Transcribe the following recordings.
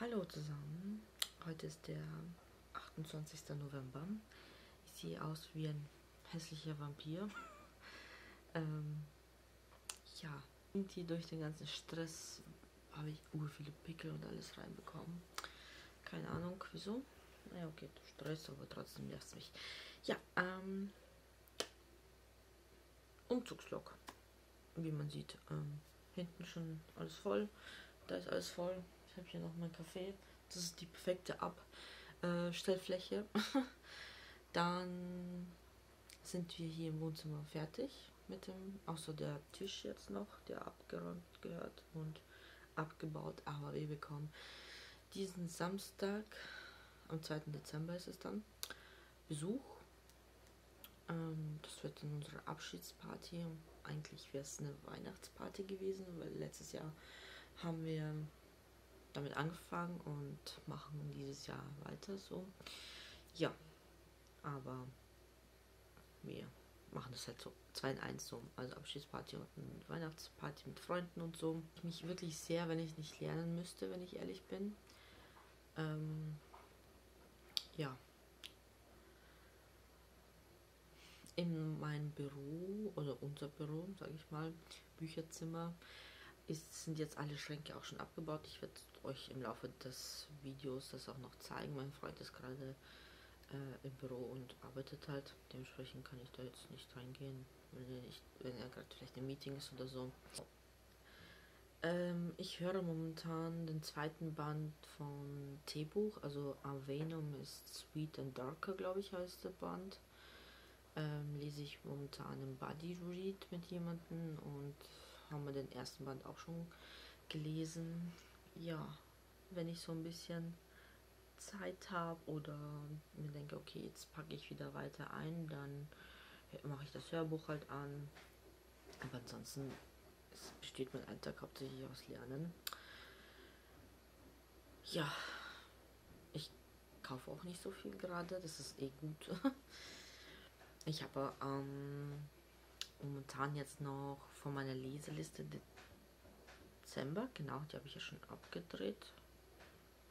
Hallo zusammen, heute ist der 28. November. Ich sehe aus wie ein hässlicher Vampir. ähm, ja, irgendwie durch den ganzen Stress habe ich ur viele Pickel und alles reinbekommen. Keine Ahnung wieso. Naja, okay, Stress, aber trotzdem nervt mich. Ja, ähm, Umzugslok. Wie man sieht, ähm, hinten schon alles voll. Da ist alles voll. Ich habe hier noch meinen Kaffee. Das ist die perfekte Abstellfläche. Dann sind wir hier im Wohnzimmer fertig mit dem, außer der Tisch jetzt noch, der abgeräumt gehört und abgebaut. Aber wir bekommen diesen Samstag, am 2. Dezember ist es dann, Besuch. Ähm, das wird in unsere Abschiedsparty. Eigentlich wäre es eine Weihnachtsparty gewesen, weil letztes Jahr haben wir damit angefangen und machen dieses Jahr weiter so. Ja, aber wir machen das halt so 2 in 1 so. Also Abschiedsparty und Weihnachtsparty mit Freunden und so. Ich mich wirklich sehr, wenn ich nicht lernen müsste, wenn ich ehrlich bin. Ähm, ja. In meinem Büro oder unser Büro, sage ich mal, Bücherzimmer, ist, sind jetzt alle Schränke auch schon abgebaut. Ich werde euch im Laufe des Videos das auch noch zeigen. Mein Freund ist gerade äh, im Büro und arbeitet halt. Dementsprechend kann ich da jetzt nicht reingehen, wenn er, er gerade vielleicht im Meeting ist oder so. Ähm, ich höre momentan den zweiten Band von T-Buch, also Avenum ist Sweet and Darker, glaube ich, heißt der Band. Ähm, lese ich momentan im Buddy Read mit jemandem und haben wir den ersten Band auch schon gelesen. Ja, wenn ich so ein bisschen Zeit habe oder mir denke, okay, jetzt packe ich wieder weiter ein, dann mache ich das Hörbuch halt an. Aber ansonsten besteht mein Alltag hauptsächlich aus Lernen. Ja, ich kaufe auch nicht so viel gerade, das ist eh gut. Ich habe ähm, momentan jetzt noch von meiner Leseliste Dezember, genau, die habe ich ja schon abgedreht.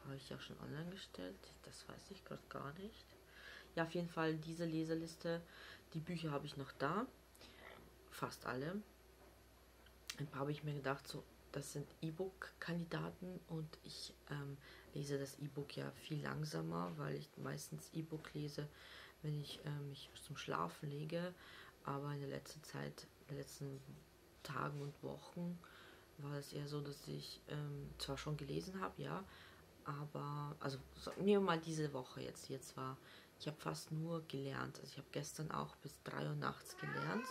Habe ich ja schon online gestellt, das weiß ich gerade gar nicht. Ja, auf jeden Fall diese Leseliste, die Bücher habe ich noch da, fast alle. Ein paar habe ich mir gedacht, so, das sind E-Book-Kandidaten und ich ähm, lese das E-Book ja viel langsamer, weil ich meistens E-Book lese, wenn ich äh, mich zum Schlafen lege. Aber in der letzten Zeit, in den letzten Tagen und Wochen war es eher so, dass ich ähm, zwar schon gelesen habe, ja, aber, also nehmen wir mal diese Woche jetzt, jetzt war, ich habe fast nur gelernt. Also ich habe gestern auch bis 3 Uhr nachts gelernt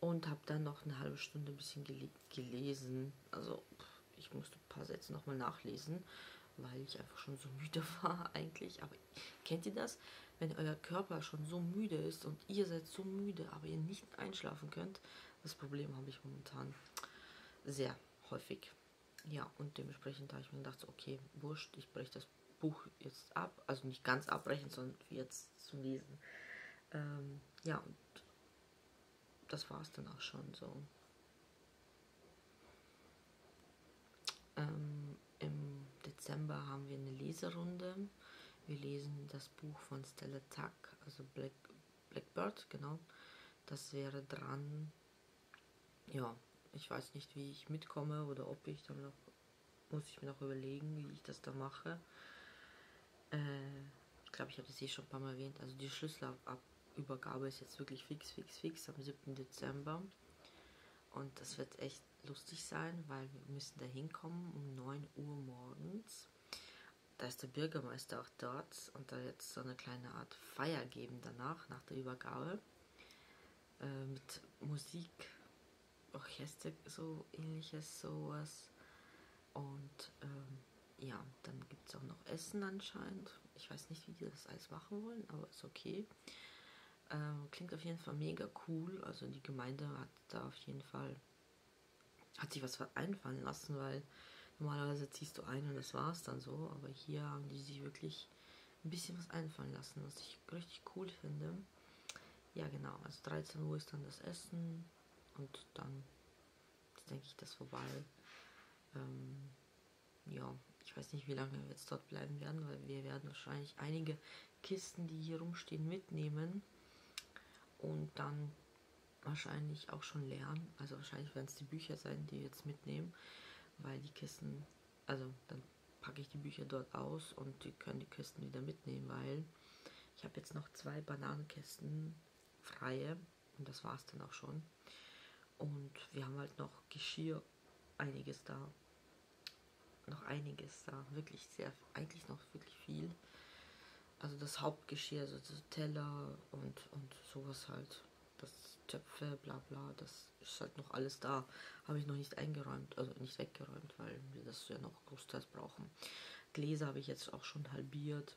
und habe dann noch eine halbe Stunde ein bisschen gele gelesen. Also ich musste ein paar Sätze nochmal nachlesen, weil ich einfach schon so müde war eigentlich. Aber kennt ihr das? Wenn euer Körper schon so müde ist und ihr seid so müde, aber ihr nicht einschlafen könnt, das Problem habe ich momentan sehr häufig. Ja, und dementsprechend habe ich mir gedacht, okay, wurscht, ich breche das Buch jetzt ab. Also nicht ganz abbrechen, sondern jetzt zum Lesen. Ähm, ja, und das war es dann auch schon so. Ähm, Im Dezember haben wir eine Leserunde. Wir lesen das Buch von Stella Tuck, also Black, Blackbird, genau. Das wäre dran. Ja, ich weiß nicht, wie ich mitkomme oder ob ich dann noch, muss ich mir noch überlegen, wie ich das da mache. Äh, ich glaube, ich habe das eh schon ein paar Mal erwähnt. Also die Schlüsselübergabe ist jetzt wirklich fix, fix, fix am 7. Dezember. Und das wird echt lustig sein, weil wir müssen da hinkommen um 9 Uhr morgens. Da ist der Bürgermeister auch dort und da jetzt so eine kleine Art Feier geben danach, nach der Übergabe. Äh, mit Musik, Orchester, so ähnliches, sowas. Und ähm, ja, dann gibt es auch noch Essen anscheinend. Ich weiß nicht, wie die das alles machen wollen, aber ist okay. Ähm, klingt auf jeden Fall mega cool. Also die Gemeinde hat da auf jeden Fall hat sich was einfallen lassen, weil normalerweise ziehst du ein und das war es dann so. Aber hier haben die sich wirklich ein bisschen was einfallen lassen, was ich richtig cool finde. Ja, genau. Also 13 Uhr ist dann das Essen und dann denke ich, das vorbei. Ähm, ja, Ich weiß nicht, wie lange wir jetzt dort bleiben werden, weil wir werden wahrscheinlich einige Kisten, die hier rumstehen, mitnehmen und dann wahrscheinlich auch schon lernen. Also wahrscheinlich werden es die Bücher sein, die wir jetzt mitnehmen, weil die Kisten, also dann packe ich die Bücher dort aus und die können die Kisten wieder mitnehmen, weil ich habe jetzt noch zwei Bananenkisten freie und das war es dann auch schon. Und wir haben halt noch Geschirr, einiges da. Noch einiges da, wirklich sehr, eigentlich noch wirklich viel. Also das Hauptgeschirr, also Teller und, und sowas halt. Das Töpfe, bla bla, das ist halt noch alles da. Habe ich noch nicht eingeräumt, also nicht weggeräumt, weil wir das ja noch großteils brauchen. Gläser habe ich jetzt auch schon halbiert.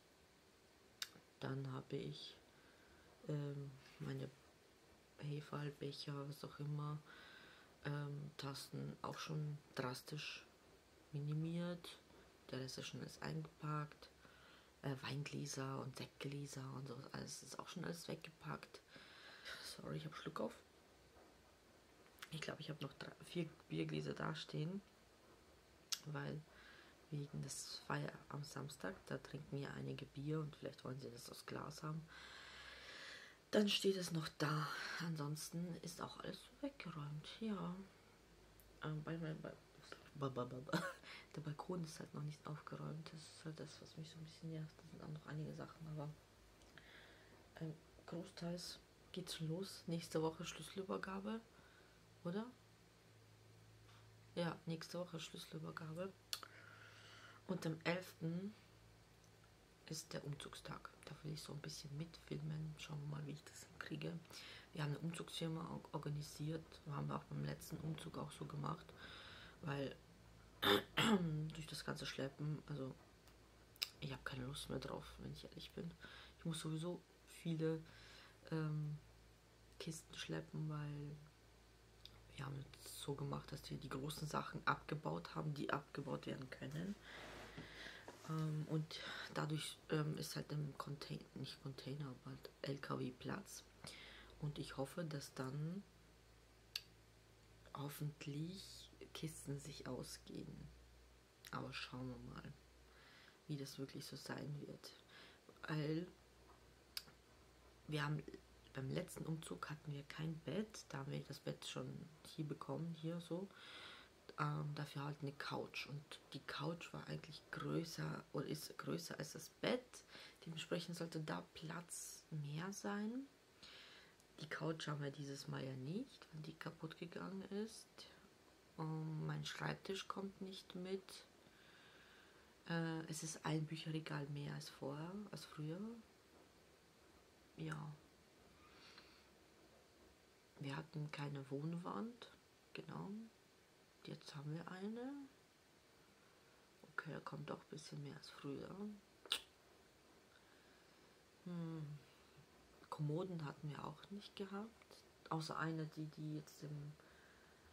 Dann habe ich ähm, meine Hefalbecher, was auch immer, ähm, Tasten auch schon drastisch minimiert. Der Rest ist schon alles eingepackt. Äh, Weingläser und Sektgläser und so, alles ist auch schon alles weggepackt. Sorry, ich habe Schluck auf. Ich glaube, ich habe noch drei, vier Biergläser dastehen, weil wegen des Feier am Samstag, da trinken ja einige Bier und vielleicht wollen sie das aus Glas haben. Dann steht es noch da. Ansonsten ist auch alles weggeräumt. Ja. Ähm, bei, bei, bei, der Balkon ist halt noch nicht aufgeräumt. Das ist halt das, was mich so ein bisschen nervt. Da sind auch noch einige Sachen, aber ähm, großteils geht's los. Nächste Woche Schlüsselübergabe, oder? Ja, nächste Woche Schlüsselübergabe. Und am 11. ist der Umzugstag. Da will ich so ein bisschen mitfilmen. Schauen wir mal, wie ich das hinkriege. Wir haben eine Umzugsfirma organisiert. Haben wir auch beim letzten Umzug auch so gemacht. Weil durch das ganze Schleppen, also ich habe keine Lust mehr drauf, wenn ich ehrlich bin. Ich muss sowieso viele ähm, Kisten schleppen, weil wir haben es so gemacht, dass wir die großen Sachen abgebaut haben, die abgebaut werden können. Ähm, und dadurch ähm, ist halt im Container, nicht Container, aber LKW Platz. Und ich hoffe, dass dann hoffentlich Kisten sich ausgehen. Aber schauen wir mal, wie das wirklich so sein wird. Weil wir haben beim letzten Umzug hatten wir kein Bett. Da haben wir das Bett schon hier bekommen, hier so. Ähm, dafür halt eine Couch. Und die Couch war eigentlich größer oder ist größer als das Bett. Dementsprechend sollte da Platz mehr sein. Die Couch haben wir dieses Mal ja nicht, weil die kaputt gegangen ist. Ähm, mein Schreibtisch kommt nicht mit. Äh, es ist ein Bücherregal mehr als vorher, als früher. Ja. Wir hatten keine Wohnwand, genau. Jetzt haben wir eine. Okay, da kommt doch ein bisschen mehr als früher. Hm. Kommoden hatten wir auch nicht gehabt. Außer eine, die, die jetzt im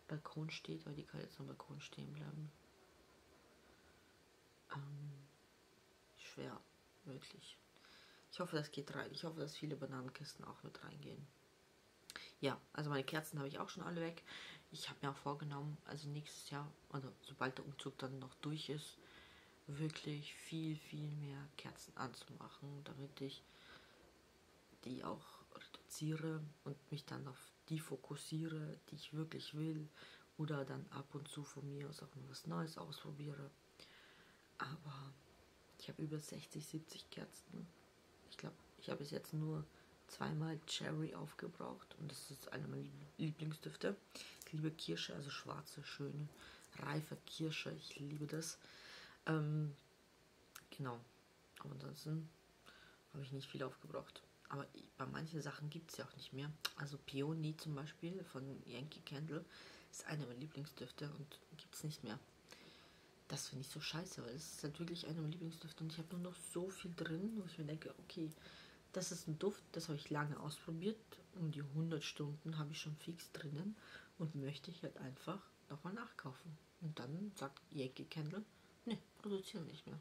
Balkon steht, aber die kann jetzt am Balkon stehen bleiben. Ähm, schwer, wirklich. Ich hoffe, das geht rein. Ich hoffe, dass viele Bananenkisten auch mit reingehen. Ja, also meine Kerzen habe ich auch schon alle weg. Ich habe mir auch vorgenommen, also nächstes Jahr, also sobald der Umzug dann noch durch ist, wirklich viel, viel mehr Kerzen anzumachen, damit ich die auch reduziere und mich dann auf die fokussiere, die ich wirklich will. Oder dann ab und zu von mir aus auch mal was Neues ausprobiere. Aber ich habe über 60, 70 Kerzen. Ich glaube, ich habe bis jetzt nur zweimal Cherry aufgebraucht und das ist einer meiner Lieblingsdüfte. Ich liebe Kirsche, also schwarze, schöne, reife Kirsche. Ich liebe das. Ähm, genau. Aber ansonsten habe ich nicht viel aufgebraucht. Aber bei manchen Sachen gibt es ja auch nicht mehr. Also Peony zum Beispiel von Yankee Candle ist einer meiner Lieblingsdüfte und gibt es nicht mehr. Das finde ich so scheiße, weil es ist natürlich einer meiner Lieblingsdüfte und ich habe nur noch so viel drin, wo ich mir denke, okay, das ist ein Duft, das habe ich lange ausprobiert. Um die 100 Stunden habe ich schon fix drinnen und möchte ich halt einfach nochmal nachkaufen. Und dann sagt Yankee Candle, ne, produzieren nicht mehr.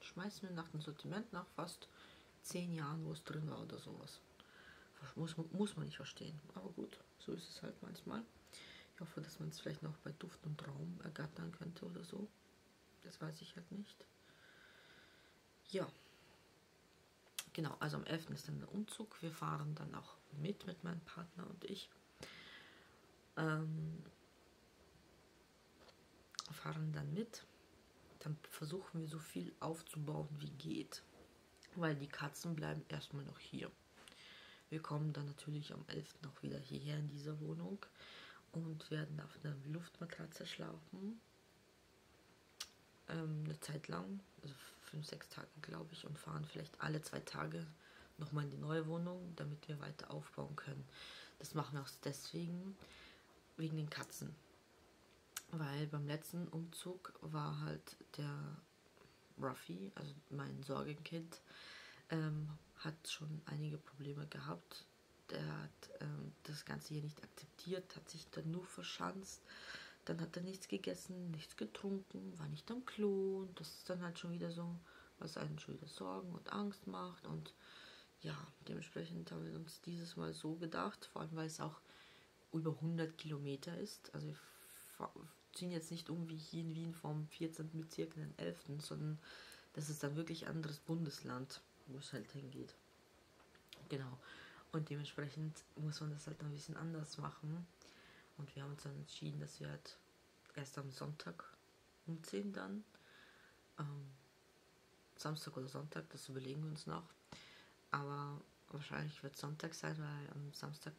Schmeißen wir nach dem Sortiment nach fast 10 Jahren, wo es drin war oder sowas. Muss, muss man nicht verstehen. Aber gut, so ist es halt manchmal. Ich hoffe, dass man es vielleicht noch bei Duft und Raum ergattern könnte oder so. Das weiß ich halt nicht. Ja, genau, also am 11. ist dann der Umzug. Wir fahren dann auch mit, mit meinem Partner und ich. Ähm, fahren dann mit. Dann versuchen wir so viel aufzubauen, wie geht. Weil die Katzen bleiben erstmal noch hier. Wir kommen dann natürlich am 11. auch wieder hierher in dieser Wohnung und werden auf einer Luftmatratze schlafen. Ähm, eine Zeit lang, also fünf, sechs Tage glaube ich, und fahren vielleicht alle zwei Tage nochmal in die neue Wohnung, damit wir weiter aufbauen können. Das machen wir auch deswegen, wegen den Katzen. Weil beim letzten Umzug war halt der Ruffy, also mein Sorgenkind, ähm, hat schon einige Probleme gehabt. Der hat ähm, das Ganze hier nicht akzeptiert, hat sich dann nur verschanzt. Dann hat er nichts gegessen, nichts getrunken, war nicht am Klo. Und das ist dann halt schon wieder so, was einen schon wieder Sorgen und Angst macht. Und ja, dementsprechend haben wir uns dieses Mal so gedacht, vor allem weil es auch über 100 Kilometer ist. Also wir ziehen jetzt nicht um wie hier in Wien vom 14. Bezirk in den 11., sondern das ist dann wirklich ein anderes Bundesland wo es halt hingeht. Genau. Und dementsprechend muss man das halt ein bisschen anders machen. Und wir haben uns dann entschieden, dass wir halt erst am Sonntag umziehen dann. Ähm, Samstag oder Sonntag, das überlegen wir uns noch. Aber wahrscheinlich wird Sonntag sein, weil am Samstag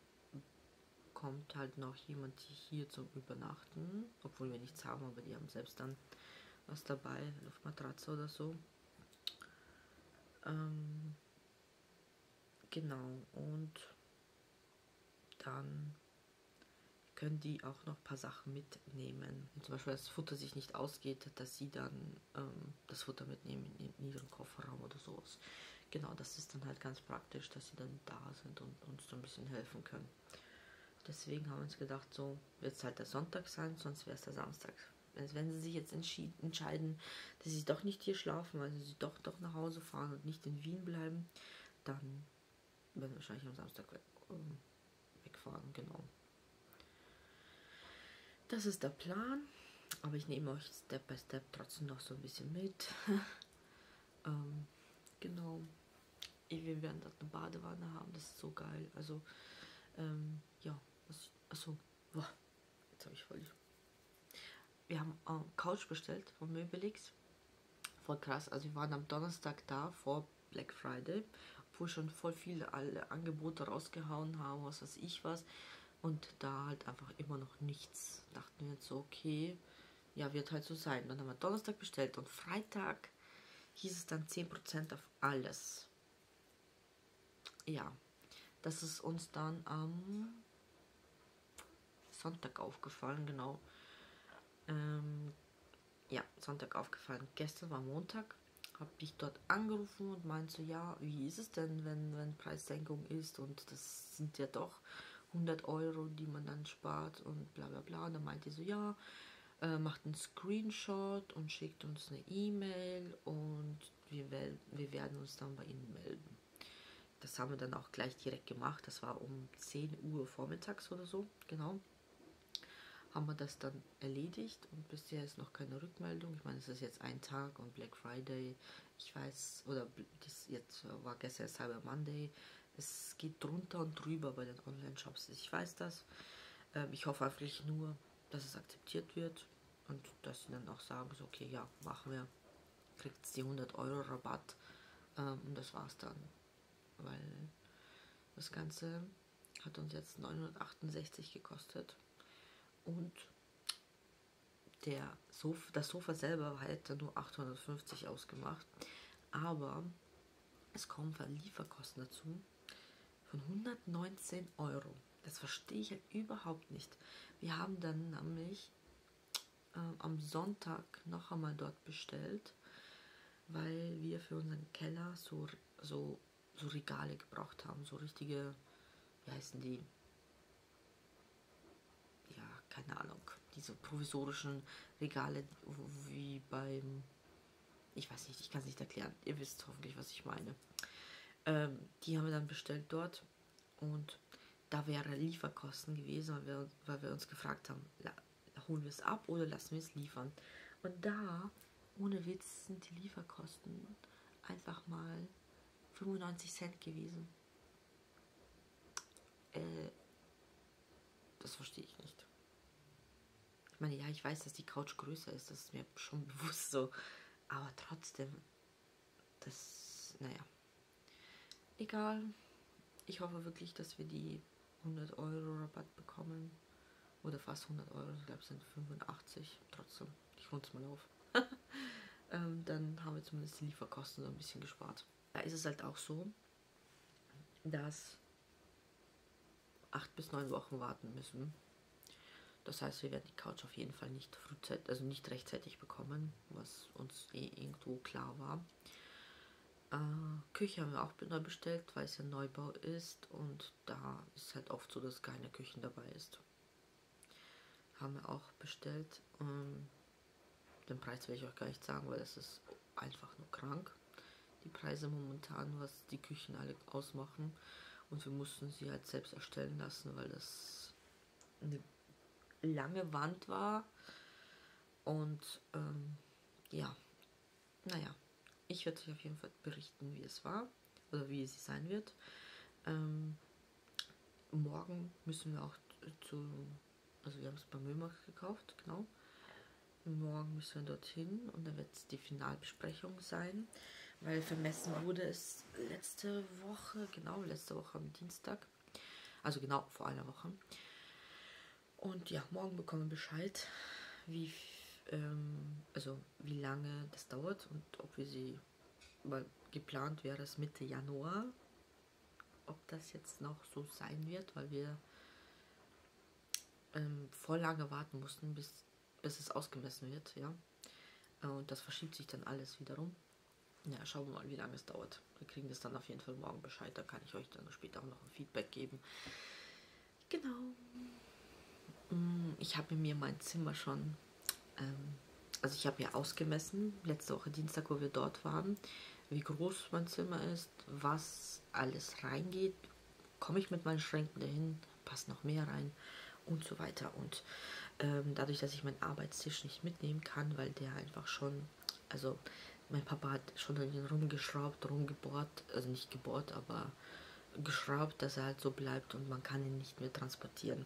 kommt halt noch jemand hier zum Übernachten. Obwohl wir nichts haben, aber die haben selbst dann was dabei, Luftmatratze oder so. Ähm, genau, und dann können die auch noch ein paar Sachen mitnehmen. Wenn zum Beispiel das Futter sich nicht ausgeht, dass sie dann ähm, das Futter mitnehmen in, ihren Kofferraum oder sowas. Genau, das ist dann halt ganz praktisch, dass sie dann da sind und uns so ein bisschen helfen können. Deswegen haben wir uns gedacht, so wird es halt der Sonntag sein, sonst wäre es der Samstag wenn sie sich jetzt entscheiden, dass sie doch nicht hier schlafen, also sie doch, doch nach Hause fahren und nicht in Wien bleiben, dann werden wir wahrscheinlich am Samstag weg, ähm, wegfahren, genau. Das ist der Plan, aber ich nehme euch Step by Step trotzdem noch so ein bisschen mit. ähm, genau. Wir werden dort eine Badewanne haben, das ist so geil. Also, ähm, ja, was, achso, boah, jetzt habe ich voll wir haben äh, Couch bestellt von Möbelix. Voll krass. Also wir waren am Donnerstag da vor Black Friday, wo schon voll viele alle Angebote rausgehauen haben, was weiß ich was. Und da halt einfach immer noch nichts. Dachten wir jetzt so, okay, ja, wird halt so sein. Dann haben wir Donnerstag bestellt und Freitag hieß es dann 10% auf alles. Ja, das ist uns dann am Sonntag aufgefallen, genau ähm, ja, Sonntag aufgefallen. Gestern war Montag, habe ich dort angerufen und meinte ja, wie ist es denn, wenn, wenn Preissenkung ist und das sind ja doch 100 Euro, die man dann spart und bla bla bla. Und dann meinte so, ja, äh, macht einen Screenshot und schickt uns eine E-Mail und wir, wir werden uns dann bei Ihnen melden. Das haben wir dann auch gleich direkt gemacht. Das war um 10 Uhr vormittags oder so, genau haben wir das dann erledigt und bisher ist noch keine Rückmeldung. Ich meine, es ist jetzt ein Tag und Black Friday, ich weiß, oder das jetzt war gestern Cyber Monday. Es geht drunter und drüber bei den Online-Shops. Ich weiß das. Ähm, ich hoffe einfach nur, dass es akzeptiert wird und dass sie dann auch sagen, so, okay, ja, machen wir. Kriegt die 100 Euro Rabatt ähm, und das war's dann. Weil das Ganze hat uns jetzt 968 gekostet. Und der Sofa, das Sofa selber hätte nur 850 ausgemacht. Aber es kommen Lieferkosten dazu von 119 Euro. Das verstehe ich halt überhaupt nicht. Wir haben dann nämlich äh, am Sonntag noch einmal dort bestellt, weil wir für unseren Keller so, so, so Regale gebraucht haben. So richtige, wie heißen die? keine Ahnung, diese provisorischen Regale wie beim, ich weiß nicht, ich kann es nicht erklären, ihr wisst hoffentlich, was ich meine. Ähm, die haben wir dann bestellt dort und da wäre Lieferkosten gewesen, weil wir, weil wir uns gefragt haben, holen wir es ab oder lassen wir es liefern. Und da, ohne Witz, sind die Lieferkosten einfach mal 95 Cent gewesen. Äh, das verstehe ich nicht. Ich meine, ja, ich weiß, dass die Couch größer ist, das ist mir schon bewusst so. Aber trotzdem, das, naja. Egal. Ich hoffe wirklich, dass wir die 100 Euro Rabatt bekommen. Oder fast 100 Euro, ich glaube es sind 85. Trotzdem, ich runde es mal auf. ähm, dann haben wir zumindest die Lieferkosten so ein bisschen gespart. Da ist es halt auch so, dass acht bis neun Wochen warten müssen. Das heißt, wir werden die Couch auf jeden Fall nicht frühzeitig, also nicht rechtzeitig bekommen, was uns eh irgendwo klar war. Äh, Küche haben wir auch neu bestellt, weil es ja Neubau ist und da ist halt oft so, dass keine Küchen dabei ist. Haben wir auch bestellt. Den Preis will ich euch gar nicht sagen, weil es ist einfach nur krank. Die Preise momentan, was die Küchen alle ausmachen. Und wir mussten sie halt selbst erstellen lassen, weil das eine lange Wand war. Und ähm, ja, naja, ich werde euch auf jeden Fall berichten, wie es war oder wie es sein wird. Ähm, morgen müssen wir auch zu, also wir haben es bei Müllmarkt gekauft, genau. Morgen müssen wir dorthin und dann wird es die Finalbesprechung sein, weil vermessen wurde es letzte Woche, genau, letzte Woche am Dienstag, also genau vor einer Woche. Und ja, morgen bekommen wir Bescheid, wie, ähm, also wie lange das dauert und ob wir sie, weil geplant wäre es Mitte Januar, ob das jetzt noch so sein wird, weil wir ähm, voll lange warten mussten, bis, bis es ausgemessen wird, ja. Äh, und das verschiebt sich dann alles wiederum. Ja, schauen wir mal, wie lange es dauert. Wir kriegen das dann auf jeden Fall morgen Bescheid. Da kann ich euch dann später auch noch ein Feedback geben. Genau. Mm, ich habe mir mein Zimmer schon, ähm, also ich habe ja ausgemessen, letzte Woche Dienstag, wo wir dort waren, wie groß mein Zimmer ist, was alles reingeht, komme ich mit meinen Schränken dahin, passt noch mehr rein und so weiter. Und ähm, dadurch, dass ich meinen Arbeitstisch nicht mitnehmen kann, weil der einfach schon, also mein Papa hat schon rumgeschraubt, rumgebohrt, also nicht gebohrt, aber geschraubt, dass er halt so bleibt und man kann ihn nicht mehr transportieren.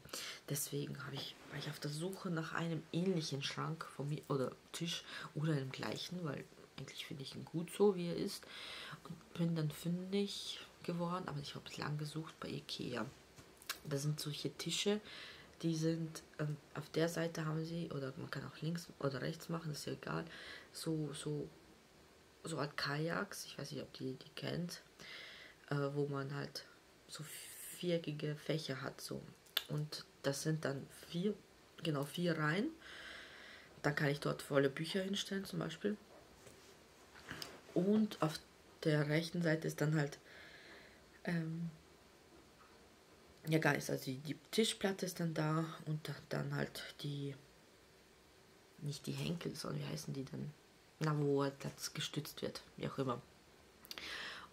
Deswegen habe ich, war ich auf der Suche nach einem ähnlichen Schrank von mir oder Tisch oder einem gleichen, weil eigentlich finde ich ihn gut so, wie er ist. Und bin dann fündig geworden, aber ich habe es lang gesucht bei Ikea. Das sind solche Tische, die sind ähm, auf der Seite haben sie, oder man kann auch links oder rechts machen, ist ja egal, so, so, so Art Kajaks, ich weiß nicht, ob die die kennt äh, wo man halt so viereckige Fächer hat. So. Und das sind dann vier, genau vier Reihen. Dann kann ich dort volle Bücher hinstellen zum Beispiel. Und auf der rechten Seite ist dann halt, ähm, ja gar nichts, also die, die Tischplatte ist dann da und dann halt die, nicht die Henkel, sondern wie heißen die denn? Na, wo das gestützt wird, wie auch immer.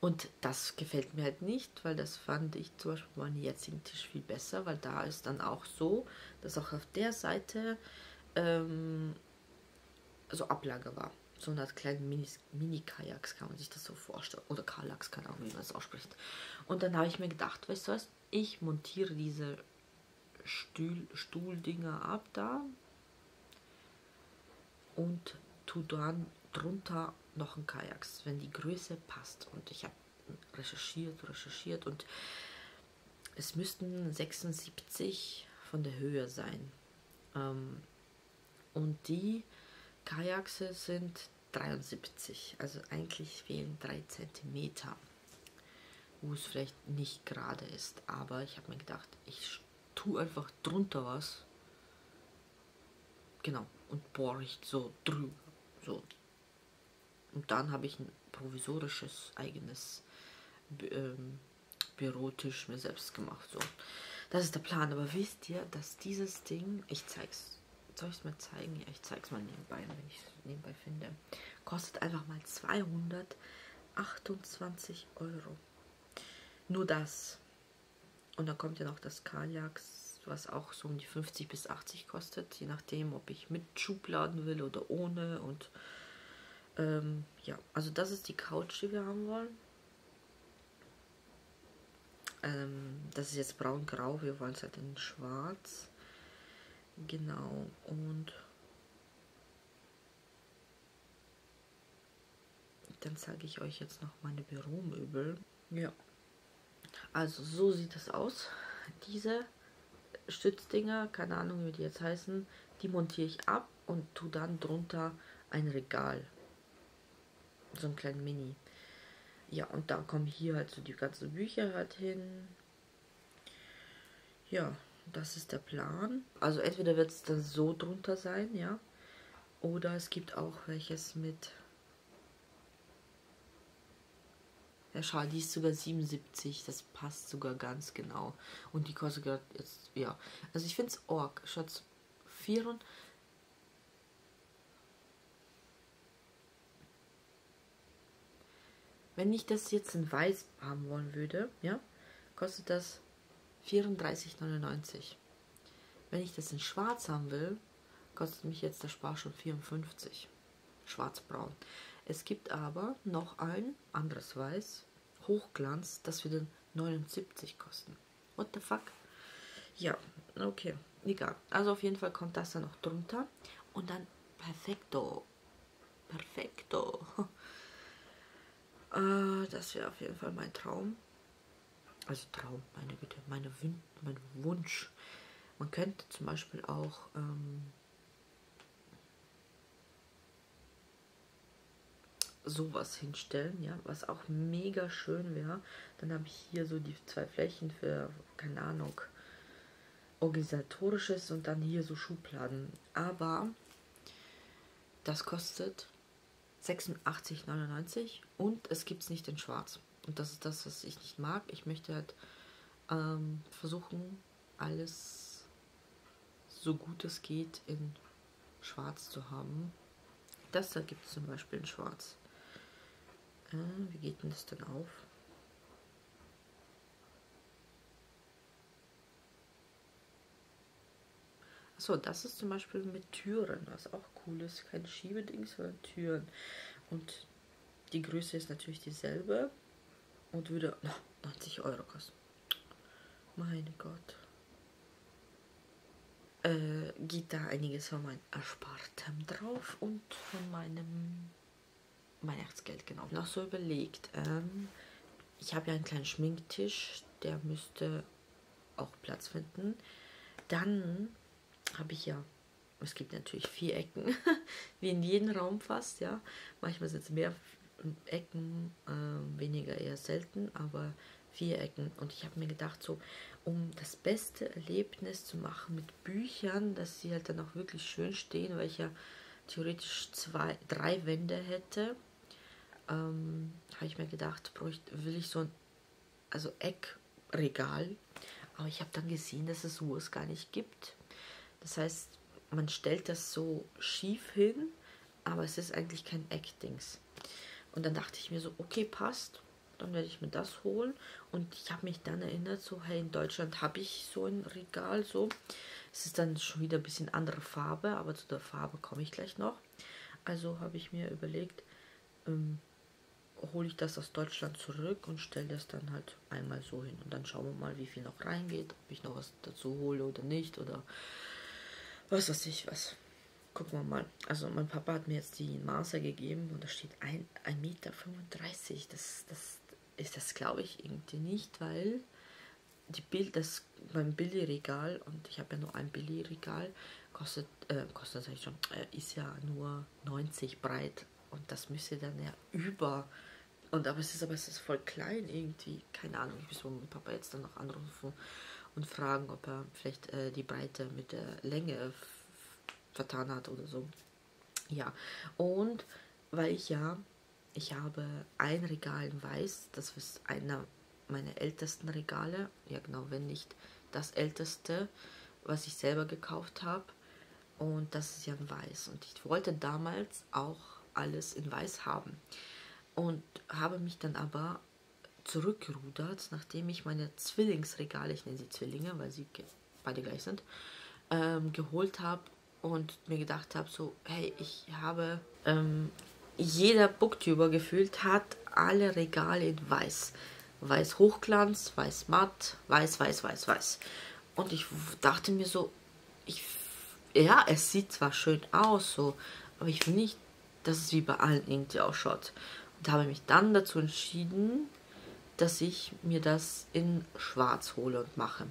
Und das gefällt mir halt nicht, weil das fand ich zum Beispiel bei meinem jetzigen Tisch viel besser, weil da ist dann auch so, dass auch auf der Seite ähm, so Ablage war. So eine Art kleinen Mini-Kajaks kann man sich das so vorstellen. Oder Kajaks, keine Ahnung, wie man es ausspricht. Und dann habe ich mir gedacht, weißt du was, ich montiere diese Stuhl, Stuhldinger ab da und tu dann drunter noch ein Kajaks, wenn die Größe passt. Und ich habe recherchiert, recherchiert und es müssten 76 von der Höhe sein. Ähm, und die Kajaks sind 73, also eigentlich fehlen 3 cm, wo es vielleicht nicht gerade ist. Aber ich habe mir gedacht, ich tue einfach drunter was. Genau, und bohre ich so drüber. So und dann habe ich ein provisorisches eigenes ähm, Bürotisch mir selbst gemacht. So. Das ist der Plan. Aber wisst ihr, dass dieses Ding, ich zeig's, soll ich es mal zeigen? Ja, ich zeig's mal nebenbei, wenn ich es nebenbei finde. Kostet einfach mal 228 Euro. Nur das. Und dann kommt ja noch das Kajaks, was auch so um die 50 bis 80 kostet, je nachdem, ob ich mit Schubladen will oder ohne. Und ähm, ja, also das ist die Couch, die wir haben wollen. Ähm, das ist jetzt braun-grau, wir wollen es halt in schwarz. Genau, und dann zeige ich euch jetzt noch meine Büromöbel. Ja, also so sieht es aus. Diese Stützdinger, keine Ahnung wie die jetzt heißen, die montiere ich ab und tue dann drunter ein Regal. So ein kleinen Mini. Ja, und dann kommen hier halt so die ganzen Bücher halt hin. Ja, das ist der Plan. Also entweder wird es dann so drunter sein, ja. Oder es gibt auch welches mit Ja, schau, die ist sogar 77. Das passt sogar ganz genau. Und die kostet gerade jetzt, ja. Also ich finde es org. Schatz, 4 Wenn ich das jetzt in weiß haben wollen würde, ja, kostet das 34,99. Wenn ich das in schwarz haben will, kostet mich jetzt der Spar schon 54. Schwarzbraun. Es gibt aber noch ein anderes Weiß, Hochglanz, das würde 79 kosten. What the fuck? Ja, okay, egal. Also auf jeden Fall kommt das dann noch drunter. Und dann perfekto. Perfekto. äh, das wäre auf jeden Fall mein Traum. Also Traum, meine Güte, meine Wün mein Wunsch. Man könnte zum Beispiel auch ähm, sowas hinstellen, ja, was auch mega schön wäre. Dann habe ich hier so die zwei Flächen für, keine Ahnung, organisatorisches und dann hier so Schubladen. Aber das kostet 86,99 und es gibt es nicht in schwarz. Und das ist das, was ich nicht mag. Ich möchte halt ähm, versuchen, alles so gut es geht in schwarz zu haben. Das da gibt es zum Beispiel in schwarz. Äh, wie geht denn das denn auf? So, das ist zum Beispiel mit Türen, was auch cool ist. Kein Schiebedings, sondern Türen. Und die Größe ist natürlich dieselbe und würde oh, 90 Euro kosten. Mein Gott. Äh, geht da einiges von meinem Erspartem drauf und von meinem Weihnachtsgeld, genau. Noch so überlegt, ähm, ich habe ja einen kleinen Schminktisch, der müsste auch Platz finden. Dann habe ich ja, es gibt natürlich vier Ecken, wie in jedem Raum fast, ja. Manchmal sind es mehr Ecken, äh, weniger eher selten, aber vier Ecken. Und ich habe mir gedacht, so, um das beste Erlebnis zu machen mit Büchern, dass sie halt dann auch wirklich schön stehen, weil ich ja theoretisch zwei, drei Wände hätte ähm, habe ich mir gedacht, bräuchte, will ich so ein also Eckregal. Aber ich habe dann gesehen, dass es sowas gar nicht gibt. Das heißt, man stellt das so schief hin, aber es ist eigentlich kein Eckdings. Und dann dachte ich mir so, okay, passt. Dann werde ich mir das holen. Und ich habe mich dann erinnert, so, hey, in Deutschland habe ich so ein Regal, so. Es ist dann schon wieder ein bisschen andere Farbe, aber zu der Farbe komme ich gleich noch. Also habe ich mir überlegt, ähm, hole ich das aus Deutschland zurück und stelle das dann halt einmal so hin. Und dann schauen wir mal, wie viel noch reingeht, ob ich noch was dazu hole oder nicht oder was weiß ich was. Gucken wir mal. Also mein Papa hat mir jetzt die Maße gegeben und da steht 1,35 Meter. Das, das ist das glaube ich irgendwie nicht, weil die Bild, das beim Billigregal und ich habe ja nur ein Billigregal, kostet, äh, kostet sag ich schon, äh, ist ja nur 90 breit und das müsste dann ja über und aber es ist aber es ist voll klein irgendwie. Keine Ahnung. Ich muss meinen Papa jetzt dann noch anrufen und fragen, ob er vielleicht äh, die Breite mit der Länge vertan hat oder so. Ja. Und weil ich ja, ich habe ein Regal in Weiß, das ist einer meiner ältesten Regale. Ja genau, wenn nicht das älteste, was ich selber gekauft habe. Und das ist ja in Weiß. Und ich wollte damals auch alles in Weiß haben und habe mich dann aber zurückgerudert, nachdem ich meine Zwillingsregale, ich nenne sie Zwillinge, weil sie beide gleich sind, ähm, geholt habe und mir gedacht habe, so, hey, ich habe ähm, jeder Booktuber gefühlt hat alle Regale in weiß. Weiß Hochglanz, weiß matt, weiß, weiß, weiß, weiß. Und ich dachte mir so, ich, ja, es sieht zwar schön aus, so, aber ich will nicht, dass es wie bei allen irgendwie ausschaut. Und habe mich dann dazu entschieden, dass ich mir das in schwarz hole und mache.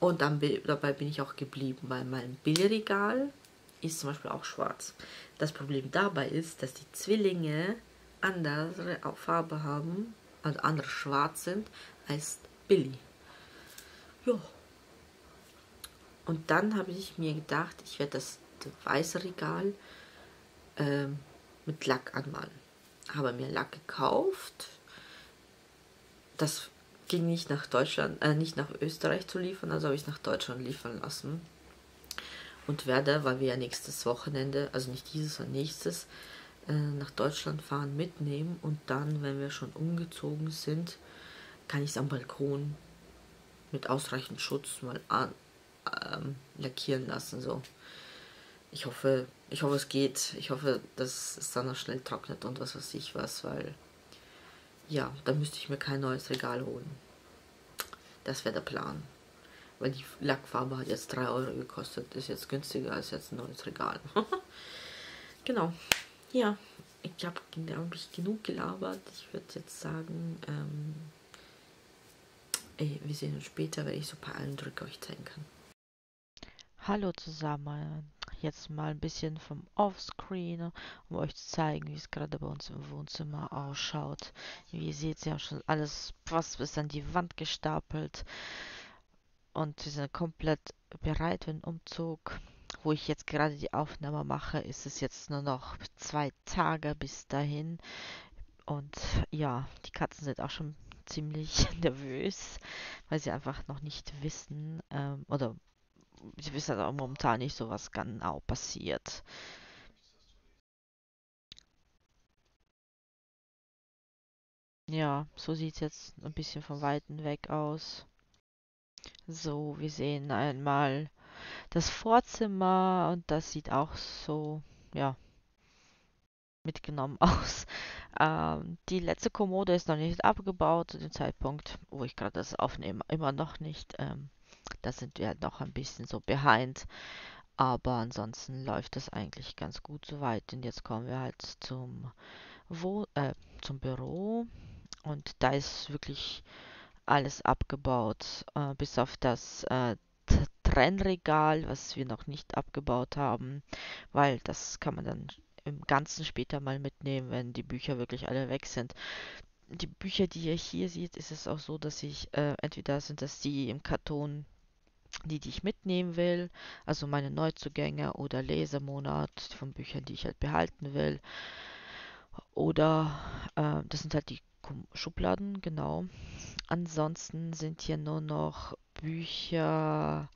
Und dann, dabei bin ich auch geblieben, weil mein Billregal ist zum Beispiel auch schwarz. Das Problem dabei ist, dass die Zwillinge andere Farbe haben, also andere schwarz sind, als Billy. Ja. Und dann habe ich mir gedacht, ich werde das weiße Regal äh, mit Lack anmalen. Habe mir Lack gekauft. Das ging nicht nach Deutschland, äh, nicht nach Österreich zu liefern, also habe ich es nach Deutschland liefern lassen. Und werde, weil wir ja nächstes Wochenende, also nicht dieses, sondern nächstes, äh, nach Deutschland fahren, mitnehmen. Und dann, wenn wir schon umgezogen sind, kann ich es am Balkon mit ausreichend Schutz mal an, ähm, lackieren lassen. So. Ich hoffe, ich hoffe, es geht. Ich hoffe, dass es dann noch schnell trocknet und was weiß ich was, weil ja, dann müsste ich mir kein neues Regal holen. Das wäre der Plan. Weil die Lackfarbe hat jetzt 3 Euro gekostet. Ist jetzt günstiger als jetzt ein neues Regal. genau. Ja, ich habe hab ich genug gelabert. Ich würde jetzt sagen, ähm, ey, wir sehen uns später, wenn ich so ein paar Eindrücke euch zeigen kann. Hallo zusammen, jetzt mal ein bisschen vom Offscreen, um euch zu zeigen, wie es gerade bei uns im Wohnzimmer ausschaut. Wie ihr seht, sie haben schon alles fast bis an die Wand gestapelt und sie sind komplett bereit für den Umzug. Wo ich jetzt gerade die Aufnahme mache, ist es jetzt nur noch zwei Tage bis dahin. Und ja, die Katzen sind auch schon ziemlich nervös, weil sie einfach noch nicht wissen ähm, oder sie wissen auch momentan nicht so, was genau passiert. Ja, so sieht es jetzt ein bisschen von Weitem weg aus. So, wir sehen einmal das Vorzimmer und das sieht auch so, ja, mitgenommen aus. Ähm, die letzte Kommode ist noch nicht abgebaut zu dem Zeitpunkt, wo ich gerade das aufnehme. Immer noch nicht. Ähm, da sind wir noch ein bisschen so behind. Aber ansonsten läuft das eigentlich ganz gut soweit. Und jetzt kommen wir halt zum, Wo äh, zum Büro. Und da ist wirklich alles abgebaut, äh, bis auf das äh, Trennregal, was wir noch nicht abgebaut haben, weil das kann man dann im Ganzen später mal mitnehmen, wenn die Bücher wirklich alle weg sind. Die Bücher, die ihr hier seht, ist es auch so, dass ich äh, entweder sind das die im Karton die, die ich mitnehmen will, also meine Neuzugänge oder Lesemonat von Büchern, die ich halt behalten will. Oder äh, das sind halt die Schubladen, genau. Ansonsten sind hier nur noch Bücher,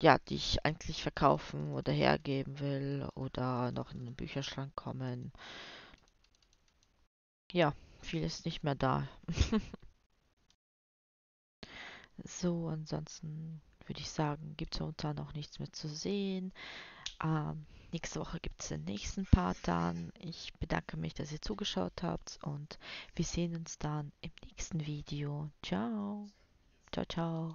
ja, die ich eigentlich verkaufen oder hergeben will oder noch in den Bücherschrank kommen. Ja, viel ist nicht mehr da. So, ansonsten würde ich sagen, gibt es momentan noch nichts mehr zu sehen. Ähm, nächste Woche gibt es den nächsten Part dann. Ich bedanke mich, dass ihr zugeschaut habt und wir sehen uns dann im nächsten Video. Ciao. Ciao, ciao.